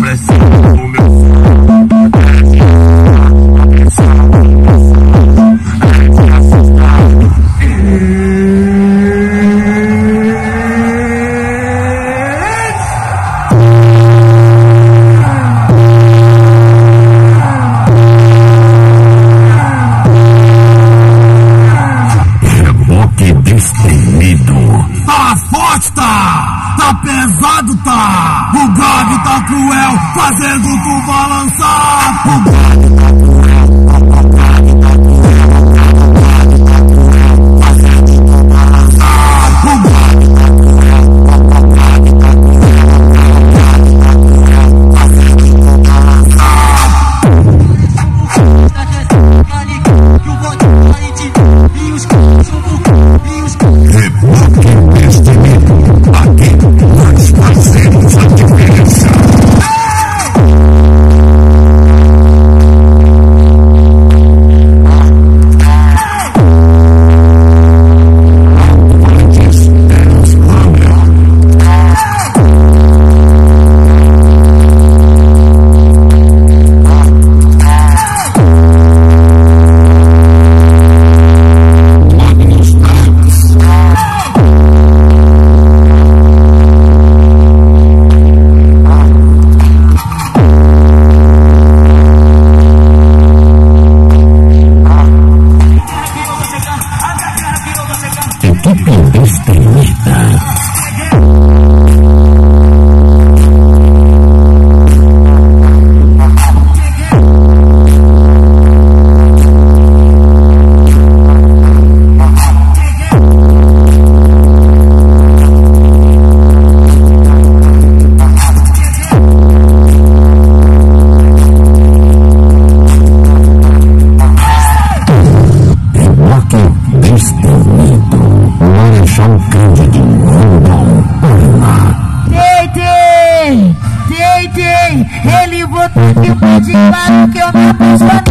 presión. pesado, tá. O grave tá cruel, fazendo tu balançar. O chão grande de Rondon. Ele botou que o para de que eu me apaixonei.